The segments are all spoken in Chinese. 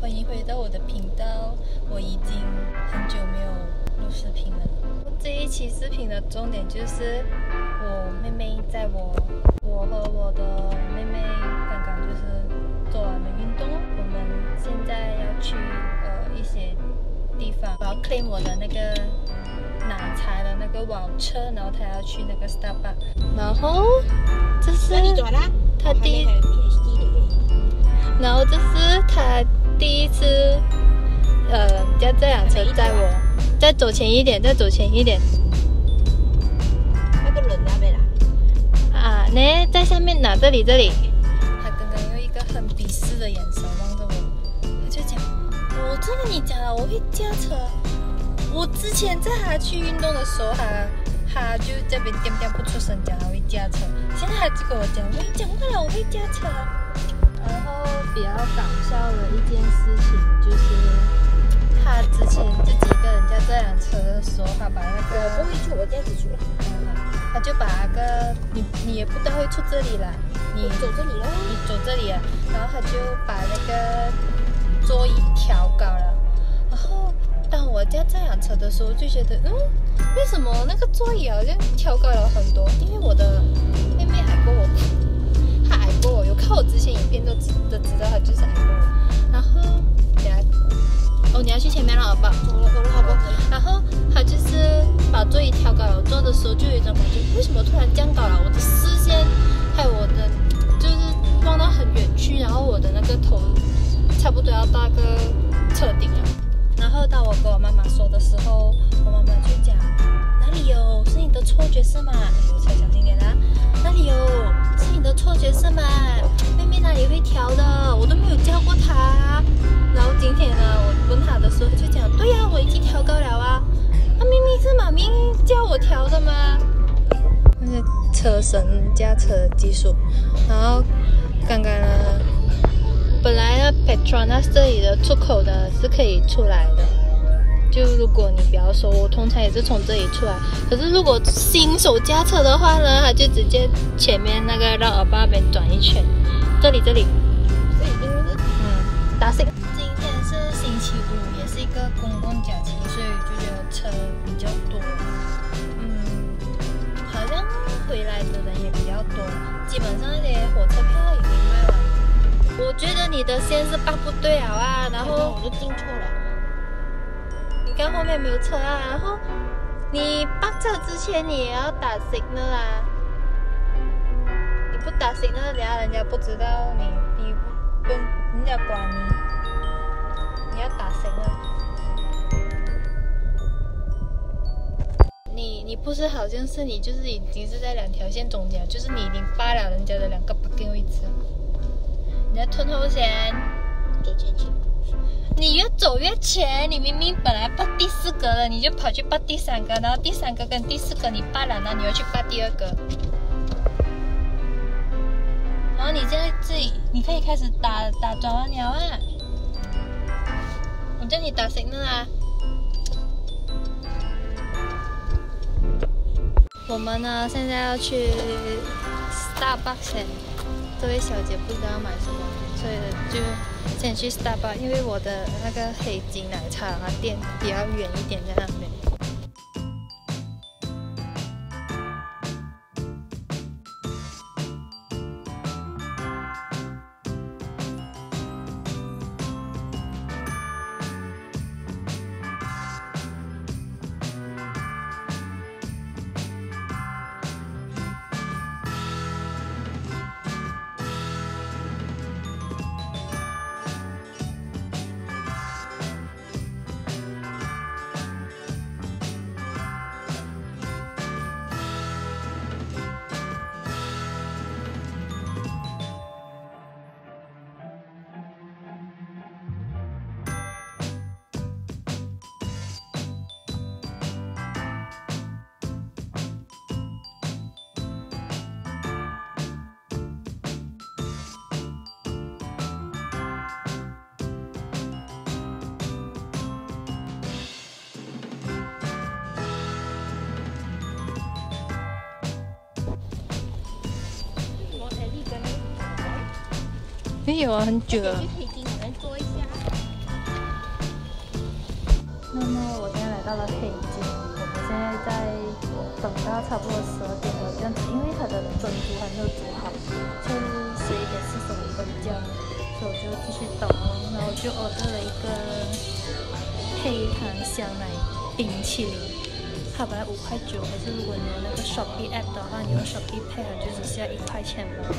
欢迎回到我的频道。我已经很久没有录视频了。这一期视频的重点就是我妹妹在我，我和我的妹妹刚刚就是做完了运动。我们现在要去呃一些地方，我要 claim 我的那个奶茶的那个网车，然后她要去那个 Starbucks，然后这是他第一。然后这是他第一次，呃，驾这辆车载我，再走前一点，再走前一点。那个轮那边啦。啊，那在下面拿这里这里。他刚刚用一个很鄙视的眼神望着我，他就讲：“我真跟你讲了，我会驾车。我之前在他去运动的时候，他他就这边颠颠不出声讲他会驾车，现在他就跟我讲，我讲过了，我会驾车。”比较搞笑的一件事情就是，他之前自己跟人家这辆车的时候，他把那个我不会出我这样子出来，他就把那个你你也不大会出这里了，你走这里了，你走这里啊，然后他就把那个座椅调高了，然后当我驾这辆车的时候，就觉得嗯，为什么那个座椅好像调高了很多？因为我的矮过我，有看我之前影片都知都知道他就是 M，然后，下，哦，你要去前面了，好不好？走了，走了，好不？然后他就是把座椅调高了，坐的时候就有一种感觉，为什么突然降高了？我的视线还有我的就是望到很远去，然后我的那个头差不多要到个车顶了。然后当我跟我妈妈说的时候，我妈妈就讲：哪里有？是你的错觉是吗？我才小心点啊！哪里有？车神驾车技术。然后刚刚呢，本来呢，Petronas 这里的出口呢是可以出来的。就如果你比方说，我通常也是从这里出来。可是如果新手驾车的话呢，他就直接前面那个绕耳巴边转一圈。这里这里，嗯，打信。今天是星期五，也是一个公共假期，基本上那些火车票已经卖完。我觉得你的线是办不对啊，然后我就订错了。你看后面没有车啊，然后你报车之前你也要打 signal 啊，你不打 signal，人家人家不知道你，你不用人家管，你你不是好像是你就是已经是在两条线中间，就是你已经扒了人家的两个 parking 位置，你要吞后线，走前去。你越走越前，你明明本来扒第四格了，你就跑去扒第三个，然后第三个跟第四个你扒了，那你又去扒第二个，然后你现在自己你可以开始打打转弯鸟啊，我叫你打 signal 啊。我们呢现在要去 Starbucks，这位小姐不知道要买什么，所以就。先去 Starbucks，因为我的那个黑金奶茶店比较远一点，在那边。没有啊，很久了。可以进来坐一下。那么我现在来到了黑金，我们现在在等到差不多十二点了这样子，因为它的珍珠还没有煮好，就是十一点四十五分这样，所以我就继续等，然后就 order 了一个黑糖香奶冰淇淋，它本来五块九，可是如果你有那个 Shopee app 的话，你用 Shopee Pay 就只需要一块钱了。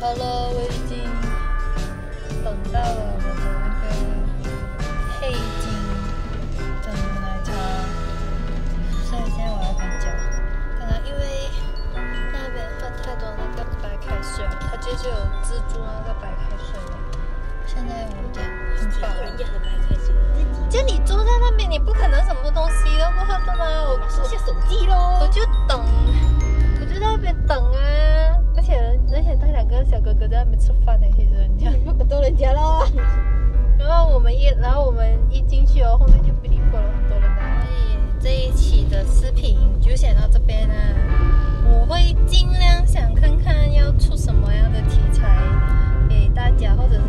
好了，我已经等到了我的那个黑金珍珠奶茶，所以现在我要回家。刚刚因为那边喝太多那个白开水，它就是有自助那个白开水的。现在我有点很饱了。就你坐在那边，你不可能什么东西都不喝的吗？我拿手下手机喽。在外面吃饭那些人家不多人家。咯 然后我们一然后我们一进去哦后面就被你拨了很多人的所以这一期的视频就先到这边啦。我会尽量想看看要出什么样的题材给大家或者是